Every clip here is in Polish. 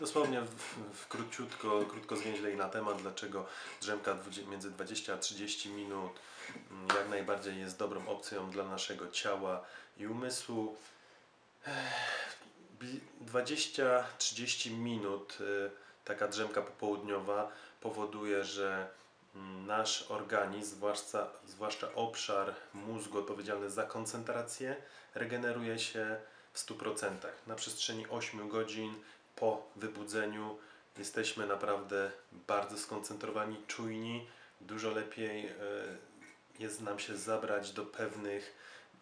Dosłownie w, w króciutko, krótko na temat, dlaczego drzemka między 20 a 30 minut mm, jak najbardziej jest dobrą opcją dla naszego ciała i umysłu. Ech, bli- 20-30 minut y, taka drzemka popołudniowa powoduje, że mm, nasz organizm, zwłaszcza, zwłaszcza obszar mózgu odpowiedzialny za koncentrację, regeneruje się w 100%. Na przestrzeni 8 godzin po wybudzeniu jesteśmy naprawdę bardzo skoncentrowani, czujni, dużo lepiej e, jest nam się zabrać do pewnych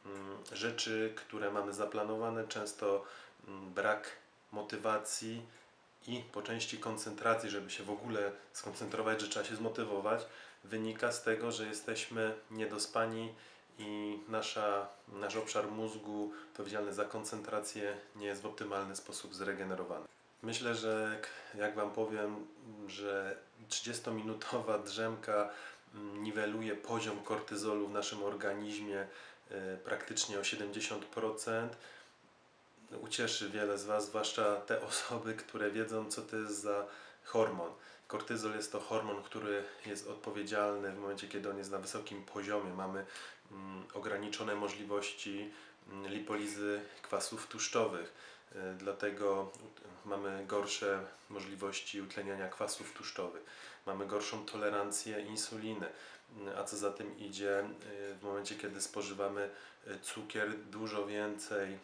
mm, rzeczy, które mamy zaplanowane. Często mm, brak motywacji i po części koncentracji, żeby się w ogóle skoncentrować, że trzeba się zmotywować, wynika z tego, że jesteśmy niedospani i nasza, nasz obszar mózgu odpowiedzialny za koncentrację nie jest w optymalny sposób zregenerowany. Myślę, że jak- Wam powiem, że 30-minutowa drzemka mm, niweluje poziom kortyzolu w naszym organizmie e, praktycznie o 70%, ucieszy wiele z Was, zwłaszcza te osoby, które wiedzą, co to jest za hormon. Kortyzol jest to hormon, który jest odpowiedzialny w momencie, kiedy on jest na wysokim poziomie. Mamy mm, ograniczone możliwości mm, lipolizy kwasów tłuszczowych, dlatego ut- mamy gorsze możliwości utleniania kwasów tłuszczowych. Mamy gorszą tolerancję insuliny, y, a co za tym idzie, y, w momencie, kiedy spożywamy cukier, dużo więcej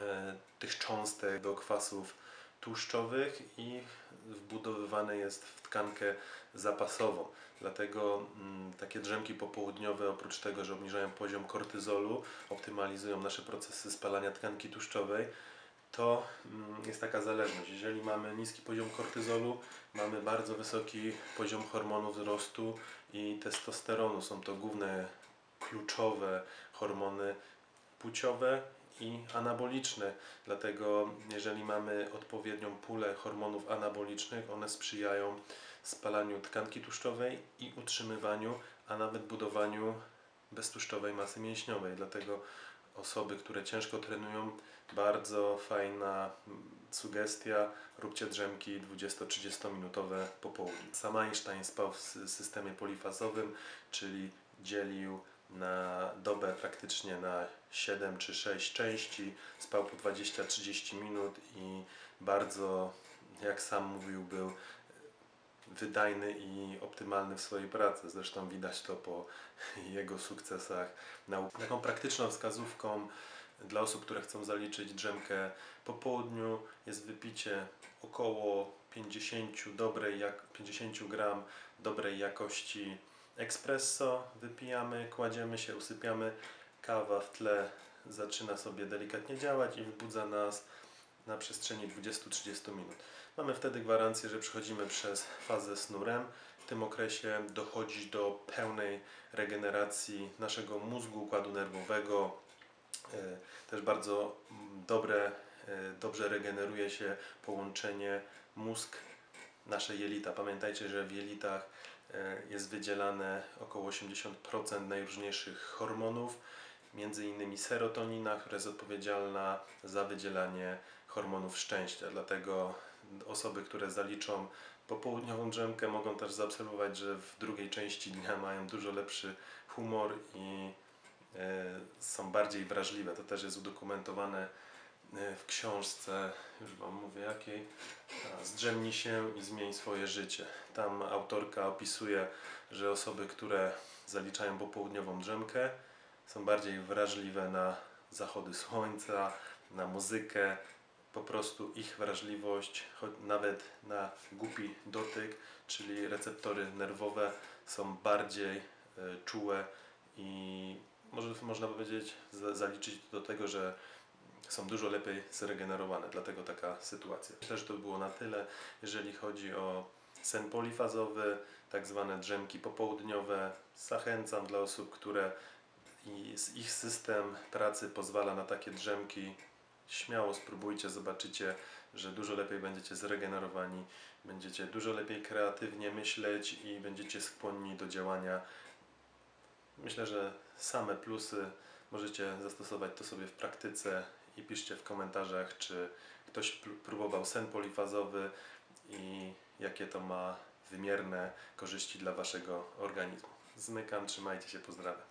e, tych cząstek do kwasów tłuszczowych i wbudowywane jest w tkankę zapasową. Dlatego mm, takie drzemki popołudniowe, oprócz tego, że obniżają poziom kortyzolu, optymalizują nasze procesy spalania tkanki tłuszczowej, to mm, jest taka zależność. Jeżeli mamy niski poziom kortyzolu, mamy bardzo wysoki poziom hormonów wzrostu i testosteronu. Są to główne kluczowe hormony płciowe i anaboliczne. Dlatego jeżeli mamy odpowiednią pulę hormonów anabolicznych, one sprzyjają spalaniu tkanki tłuszczowej i utrzymywaniu, a nawet budowaniu beztłuszczowej masy mięśniowej. Dlatego osoby, które ciężko trenują, bardzo fajna sugestia, róbcie drzemki 20-30 minutowe po południu. Sam Einstein spał w sy- systemie polifazowym, czyli dzielił na dobę praktycznie na 7 czy 6 części, spał po 20-30 minut i bardzo, jak sam mówił, był wydajny i optymalny w swojej pracy. Zresztą widać to po jego sukcesach naukowych. Taką praktyczną wskazówką dla osób, które chcą zaliczyć drzemkę po południu jest wypicie około 50, dobrej, jak, 50 gram dobrej jakości espresso. Wypijamy, kładziemy się, usypiamy. Kawa w tle zaczyna sobie delikatnie działać i wybudza nas na przestrzeni 20-30 minut. Mamy wtedy gwarancję, że przechodzimy przez fazę snu REM. W tym okresie dochodzi do pełnej regeneracji naszego mózgu, układu nerwowego. E, Też bardzo mm, dobre, e, dobrze regeneruje się połączenie mózg, nasze jelita. Pamiętajcie, że w jelitach e, jest wydzielane około 80% najróżniejszych hormonów, między innymi serotonina, która jest odpowiedzialna za wydzielanie hormonów szczęścia. Dlatego osoby, które zaliczą popołudniową drzemkę, mogą też zaobserwować, że w drugiej części dnia mają dużo lepszy humor i e, są bardziej wrażliwe. To też jest udokumentowane e, w książce, już Wam mówię jakiej, Zdrzemnij się i zmień swoje życie. Tam autorka opisuje, że osoby, które zaliczają popołudniową drzemkę, są bardziej wrażliwe na zachody słońca, na muzykę, po prostu ich wrażliwość, nawet na głupi dotyk, czyli receptory nerwowe są bardziej e, czułe i może można powiedzieć, za- zaliczyć do tego, że są dużo lepiej zregenerowane, dlatego taka sytuacja. Myślę, że to by było na tyle, jeżeli chodzi o sen polifazowy, tak zwane drzemki popołudniowe. Zachęcam dla osób, które i ich system pracy pozwala na takie drzemki. Śmiało spróbujcie, zobaczycie, że dużo lepiej będziecie zregenerowani, będziecie dużo lepiej kreatywnie myśleć i będziecie skłonni do działania. Myślę, że same plusy możecie zastosować to sobie w praktyce i piszcie w komentarzach, czy ktoś pró- próbował sen polifazowy i jakie to ma wymierne korzyści dla Waszego organizmu. Zmykam, trzymajcie się, pozdrawiam.